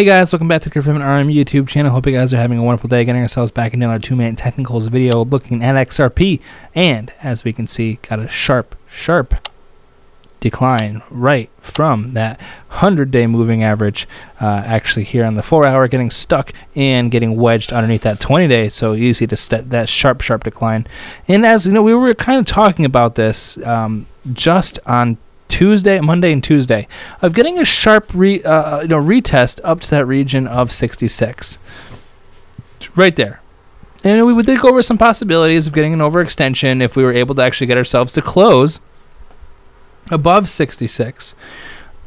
Hey guys, welcome back to the Conferment RM YouTube channel. Hope you guys are having a wonderful day getting ourselves back into our two-minute technicals video looking at XRP. And as we can see, got a sharp, sharp decline right from that 100-day moving average uh, actually here on the 4-hour getting stuck and getting wedged underneath that 20-day so easy to set that sharp sharp decline and as you know we were kind of talking about this um, just on Tuesday, Monday, and Tuesday of getting a sharp re, uh, you know retest up to that region of 66, right there. And we did go over some possibilities of getting an overextension if we were able to actually get ourselves to close above 66.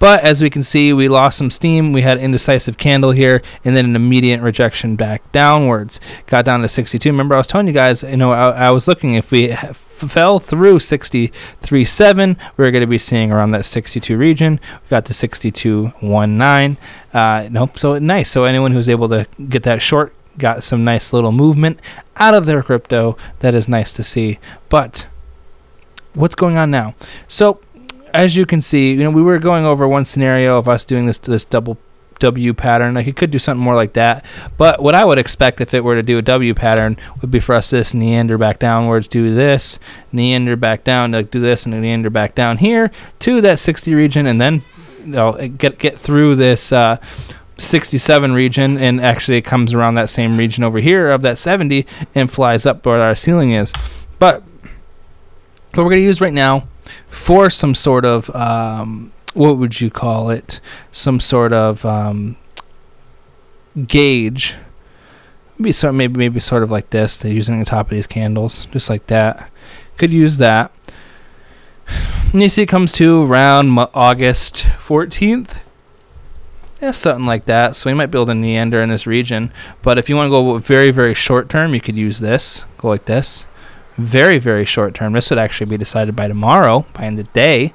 But as we can see, we lost some steam. We had indecisive candle here, and then an immediate rejection back downwards. Got down to 62. Remember, I was telling you guys, you know, I, I was looking if we fell through 63.7, we are going to be seeing around that 62 region. We got to 62.19. Uh, nope. So nice. So anyone who's able to get that short got some nice little movement out of their crypto. That is nice to see. But what's going on now? So as you can see, you know, we were going over one scenario of us doing this this double W pattern. Like it could do something more like that. But what I would expect if it were to do a W pattern would be for us this neander back downwards, do this, neander back down, do this, and neander back down here to that 60 region, and then you know, get get through this. Uh, 67 region and actually it comes around that same region over here of that 70 and flies up where our ceiling is but what we're going to use right now for some sort of um, what would you call it? Some sort of um, gauge. Maybe sort maybe maybe sort of like this. They're using the top of these candles, just like that. Could use that. And you see, it comes to around August 14th. Yeah, something like that. So we might build a neander in this region. But if you want to go very, very short term, you could use this. Go like this. Very, very short term. This would actually be decided by tomorrow, by end of day.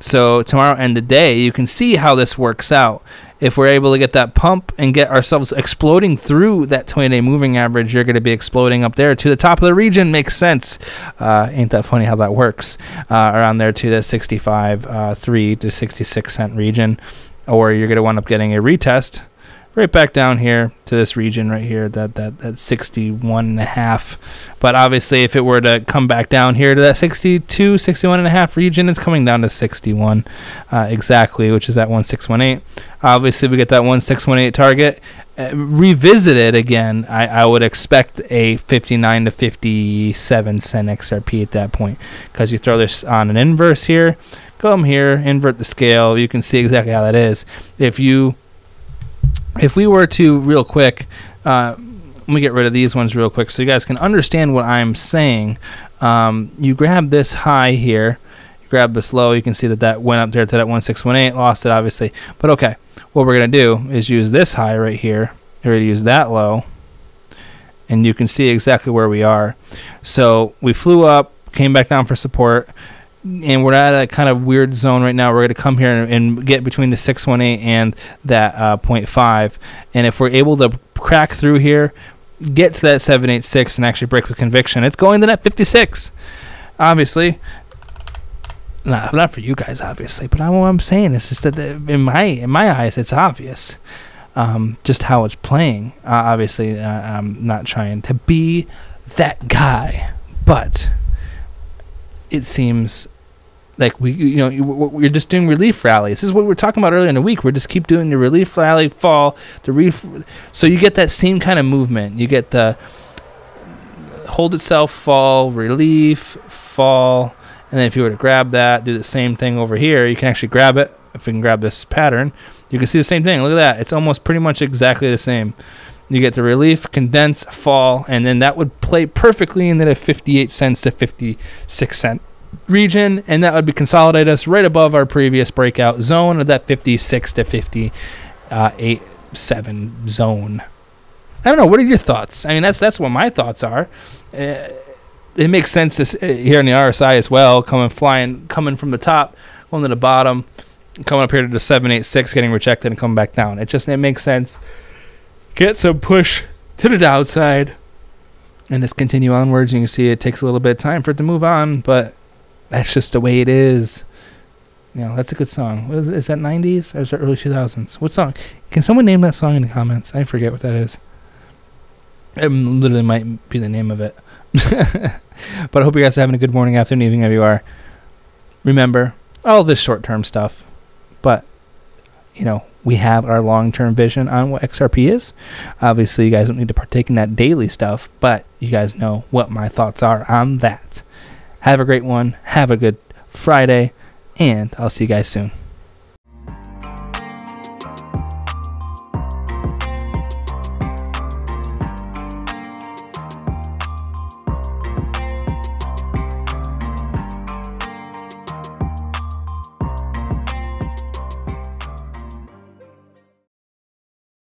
So tomorrow end of day, you can see how this works out. If we're able to get that pump and get ourselves exploding through that 20-day moving average, you're going to be exploding up there to the top of the region. Makes sense. Uh, ain't that funny how that works? Uh, around there to the 65, uh, 3 to 66 cent region. Or you're going to wind up getting a retest right back down here to this region right here, that that that 61 and a half. But obviously, if it were to come back down here to that 62, 61 and a half region, it's coming down to 61 uh, exactly, which is that 1618. Obviously, we get that 1618 target. Uh, revisit it again, I, I would expect a 59 to 57 cent XRP at that point because you throw this on an inverse here, come here, invert the scale, you can see exactly how that is. If you if we were to real quick, uh, let me get rid of these ones real quick so you guys can understand what I'm saying. Um, you grab this high here, you grab this low, you can see that that went up there to that 1618, lost it obviously. But okay, what we're going to do is use this high right here, we're to use that low, and you can see exactly where we are. So we flew up, came back down for support, and we're at a kind of weird zone right now. We're going to come here and, and, get between the 618 and that uh, 0.5. And if we're able to crack through here, get to that 786 and actually break with conviction, it's going to that 56. Obviously, not, not for you guys, obviously, but I, what I'm saying is just that in my in my eyes, it's obvious. Um, just how it's playing. Uh, obviously, uh, I'm not trying to be that guy, but it seems like we you know we're just doing relief rallies this is what we were talking about earlier in the week. We're just keep doing the relief rally fall the relief so you get that same kind of movement. You get the hold itself fall relief fall and then if you were to grab that do the same thing over here you can actually grab it. If we can grab this pattern you can see the same thing. Look at that. It's almost pretty much exactly the same. You get the relief, condense, fall, and then that would play perfectly in the 58 cents to 56 cent region, and that would be consolidate us right above our previous breakout zone of that 56 to 58 uh, seven zone. I don't know. What are your thoughts? I mean, that's that's what my thoughts are. Uh, it makes sense to, uh, here in the RSI as well, coming flying, coming from the top, going to the bottom, coming up here to the 786, getting rejected, and coming back down. It just it makes sense get some push to the downside and just continue onwards. You can see it takes a little bit of time for it to move on, but that's just the way it is. You know, that's a good song. Is, is that 90s or is it early 2000s? What song? Can someone name that song in the comments? I forget what that is. It literally might be the name of it. but I hope you guys are having a good morning, afternoon, evening, wherever you are. Remember, all this short term stuff, but, you know, we have our long term vision on what XRP is. Obviously, you guys don't need to partake in that daily stuff, but you guys know what my thoughts are on that. Have a great one. Have a good Friday, and I'll see you guys soon.